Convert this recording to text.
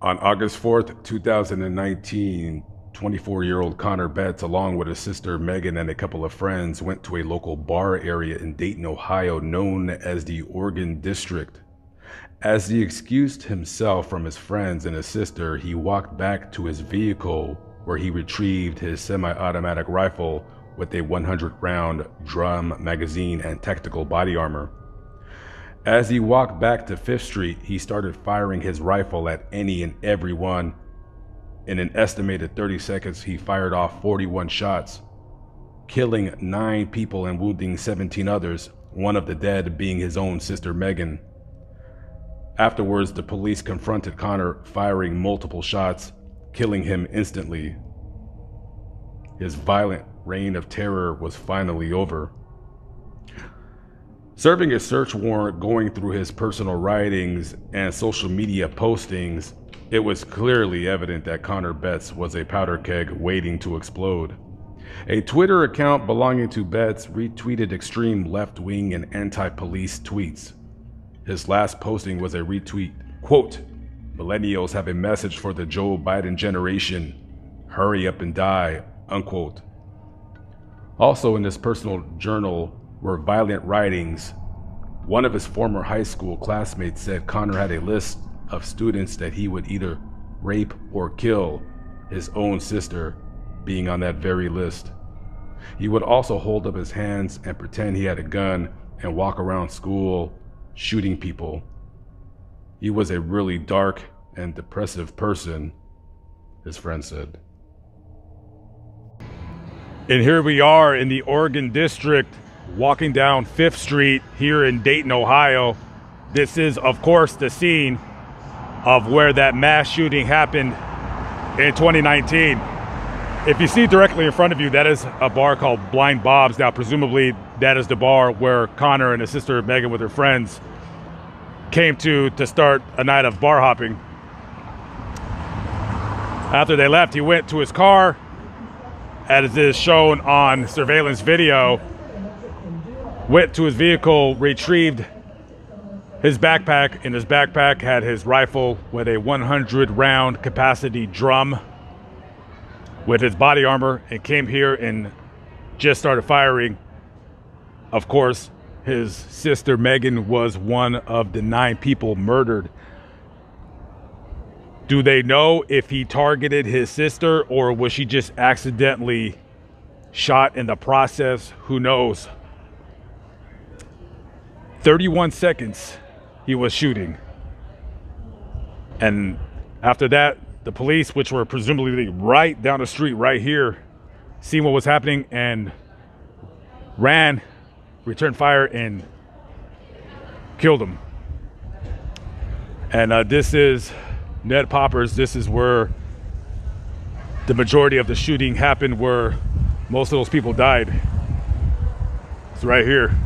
On August 4th, 2019, 24 year old Connor Betts, along with his sister Megan and a couple of friends, went to a local bar area in Dayton, Ohio, known as the Oregon District. As he excused himself from his friends and his sister, he walked back to his vehicle where he retrieved his semi automatic rifle with a 100 round drum magazine and tactical body armor. As he walked back to Fifth Street, he started firing his rifle at any and everyone. In an estimated 30 seconds, he fired off 41 shots, killing nine people and wounding 17 others, one of the dead being his own sister Megan. Afterwards, the police confronted Connor, firing multiple shots, killing him instantly. His violent reign of terror was finally over. Serving a search warrant going through his personal writings and social media postings, it was clearly evident that Connor Betts was a powder keg waiting to explode. A Twitter account belonging to Betts retweeted extreme left wing and anti police tweets. His last posting was a retweet quote, Millennials have a message for the Joe Biden generation. Hurry up and die, unquote. Also, in his personal journal were violent writings. One of his former high school classmates said Connor had a list of students that he would either rape or kill, his own sister being on that very list. He would also hold up his hands and pretend he had a gun and walk around school shooting people. He was a really dark and depressive person, his friend said. And here we are in the Oregon District, walking down Fifth Street here in Dayton, Ohio. This is, of course, the scene of where that mass shooting happened in 2019. If you see directly in front of you, that is a bar called Blind Bob's. Now, presumably, that is the bar where Connor and his sister Megan, with her friends, came to to start a night of bar hopping. After they left, he went to his car, as is shown on surveillance video, went to his vehicle, retrieved his backpack. In his backpack had his rifle with a 100 round capacity drum with his body armor and came here and just started firing. Of course, his sister Megan was one of the nine people murdered do they know if he targeted his sister or was she just accidentally shot in the process? Who knows? 31 seconds he was shooting. And after that, the police, which were presumably right down the street, right here, seen what was happening and ran, returned fire, and killed him. And uh, this is Ned Peppers, this is where the majority of the shooting happened, where most of those people died. It's right here.